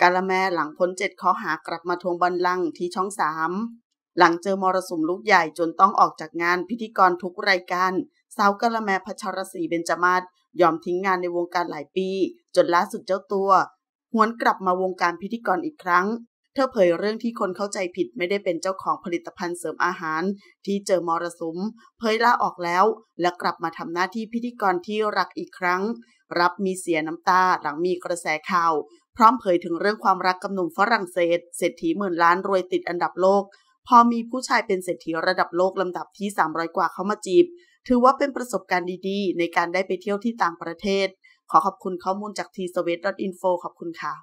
กาละแมหลังพ้นเจ็ดข้อหากลับมาทวงบัลลังที่ช่องสามหลังเจอมรสุมลูกใหญ่จนต้องออกจากงานพิธีกรทุกรายการสาวกาละแมพัชรศรีเบญจมาศยอมทิ้งงานในวงการหลายปี จนล่าสุดเจ้าตัวหวนกลับมาวงการพิธีกรอีกครั้ง เธอเผยเรื่องที่คนเข้าใจผิดไม่ได้เป็นเจ้าของผลิตภัณฑ์เสริมอาหาร ที่เจอมรสุม เผยลาออกแล้ว และกลับมาทำหน้าที่พิธีกรที่รักอีกครั้ง รับมีเสียน้ำตาหลังมีกระแสข่าว พร้อมเผยถึงเรื่องความรักกับหนุ่มฝรั่งเศส เศรษฐีหมื่นล้านรวยติดอันดับโลก พอมีผู้ชายเป็นเศรษฐีระดับโลกลำดับที่ 300 กว่าเข้ามาจีบ ถือว่าเป็นประสบการณ์ดีๆ ในการได้ไปเที่ยวที่ต่างประเทศ ขอขอบคุณข้อมูลจาก t s w e t i n f o ขอบคุณค่ะ